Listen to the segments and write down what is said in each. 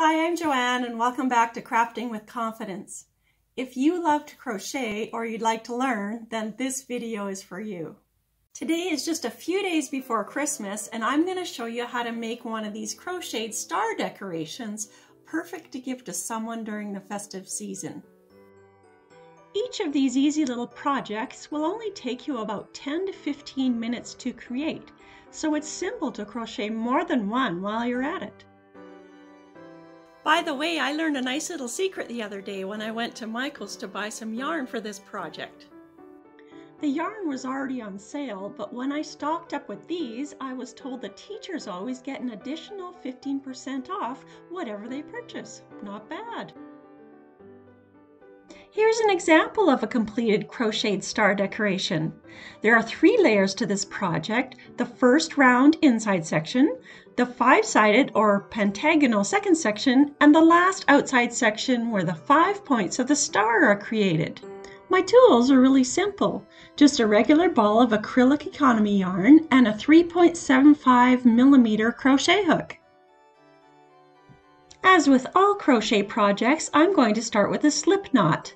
Hi, I'm Joanne and welcome back to Crafting with Confidence. If you love to crochet or you'd like to learn, then this video is for you. Today is just a few days before Christmas and I'm going to show you how to make one of these crocheted star decorations perfect to give to someone during the festive season. Each of these easy little projects will only take you about 10 to 15 minutes to create, so it's simple to crochet more than one while you're at it. By the way, I learned a nice little secret the other day when I went to Michael's to buy some yarn for this project. The yarn was already on sale, but when I stocked up with these, I was told the teachers always get an additional 15% off whatever they purchase. Not bad. Here's an example of a completed crocheted star decoration. There are three layers to this project. The first round inside section, the five-sided or pentagonal second section, and the last outside section where the five points of the star are created. My tools are really simple. Just a regular ball of acrylic economy yarn and a 3.75 millimeter crochet hook. As with all crochet projects, I'm going to start with a slip knot.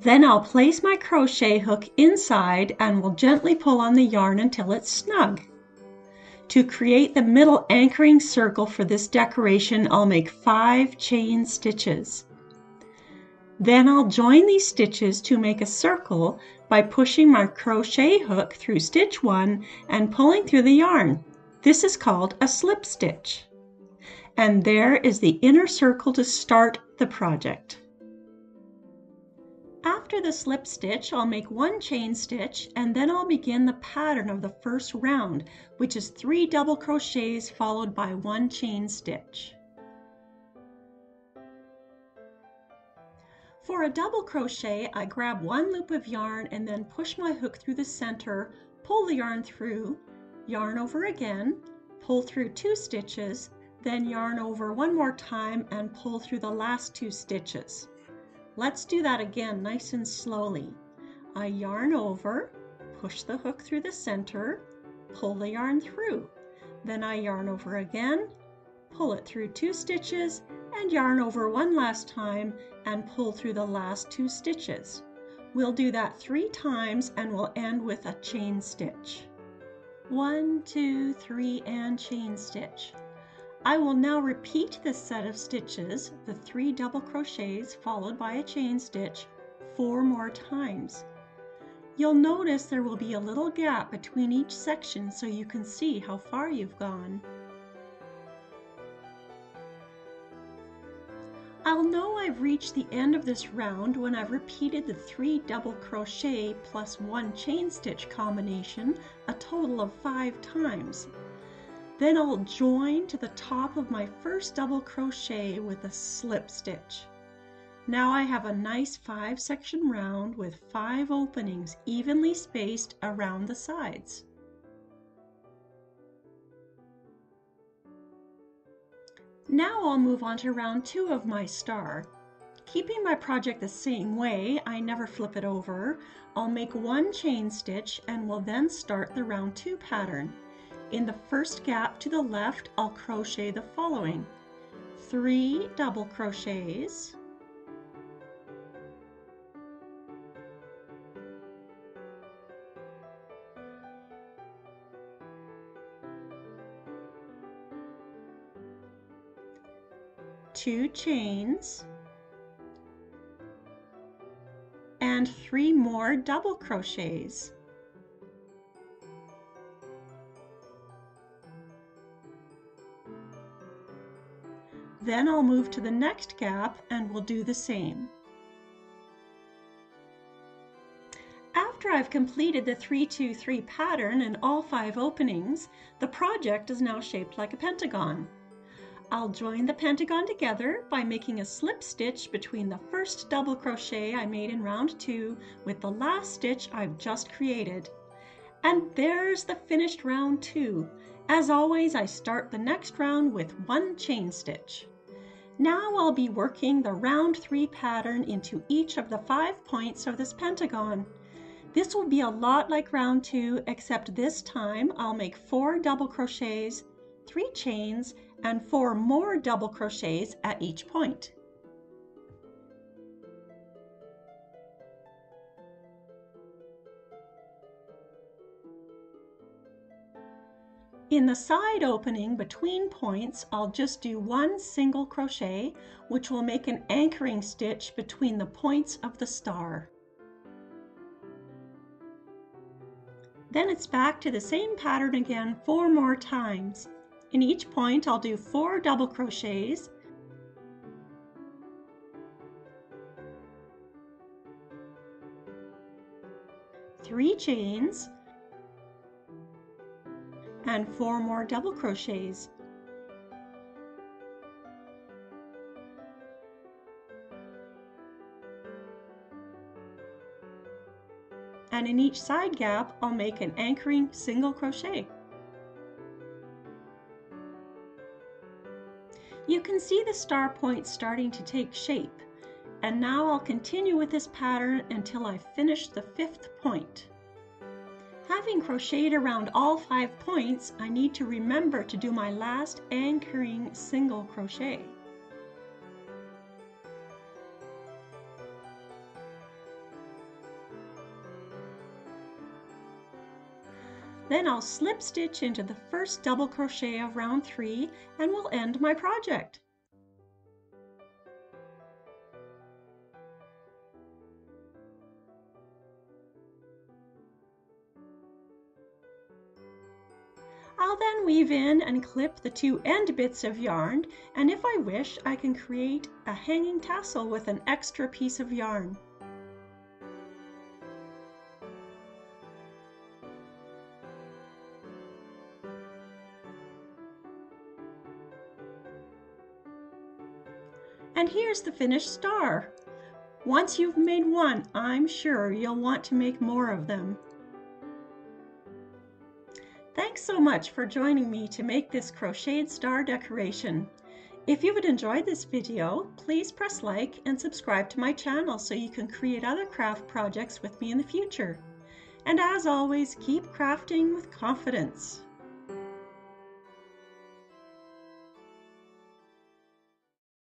Then I'll place my crochet hook inside and will gently pull on the yarn until it's snug. To create the middle anchoring circle for this decoration, I'll make five chain stitches. Then I'll join these stitches to make a circle by pushing my crochet hook through stitch one and pulling through the yarn. This is called a slip stitch. And there is the inner circle to start the project. After the slip stitch, I'll make one chain stitch and then I'll begin the pattern of the first round, which is three double crochets followed by one chain stitch. For a double crochet, I grab one loop of yarn and then push my hook through the center, pull the yarn through, yarn over again, pull through two stitches, then yarn over one more time and pull through the last two stitches. Let's do that again nice and slowly. I yarn over, push the hook through the center, pull the yarn through. Then I yarn over again, pull it through two stitches, and yarn over one last time and pull through the last two stitches. We'll do that three times and we'll end with a chain stitch. One, two, three, and chain stitch. I will now repeat this set of stitches, the three double crochets followed by a chain stitch, four more times. You'll notice there will be a little gap between each section so you can see how far you've gone. I'll know I've reached the end of this round when I've repeated the three double crochet plus one chain stitch combination a total of five times. Then I'll join to the top of my first double crochet with a slip stitch. Now I have a nice five section round with five openings evenly spaced around the sides. Now I'll move on to round two of my star. Keeping my project the same way, I never flip it over, I'll make one chain stitch and will then start the round two pattern. In the first gap to the left, I'll crochet the following. Three double crochets, two chains, and three more double crochets. Then I'll move to the next gap and we'll do the same. After I've completed the 3-2-3 pattern in all five openings, the project is now shaped like a pentagon. I'll join the pentagon together by making a slip stitch between the first double crochet I made in round two with the last stitch I've just created. And there's the finished round two. As always, I start the next round with one chain stitch. Now I'll be working the round three pattern into each of the five points of this pentagon. This will be a lot like round two, except this time I'll make four double crochets, three chains, and four more double crochets at each point. In the side opening between points, I'll just do one single crochet, which will make an anchoring stitch between the points of the star. Then it's back to the same pattern again four more times. In each point, I'll do four double crochets, three chains, and four more double crochets. And in each side gap, I'll make an anchoring single crochet. You can see the star points starting to take shape. And now I'll continue with this pattern until I finish the fifth point. Having crocheted around all five points, I need to remember to do my last anchoring single crochet. Then I'll slip stitch into the first double crochet of round three and we'll end my project. I'll then weave in and clip the two end bits of yarn, and if I wish, I can create a hanging tassel with an extra piece of yarn. And here's the finished star. Once you've made one, I'm sure you'll want to make more of them. Thanks so much for joining me to make this crocheted star decoration. If you've enjoyed this video, please press like and subscribe to my channel so you can create other craft projects with me in the future. And as always, keep crafting with confidence.